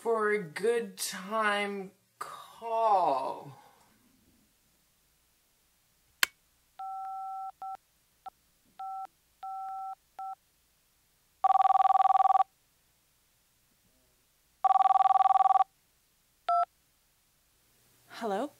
For a good time call. Hello?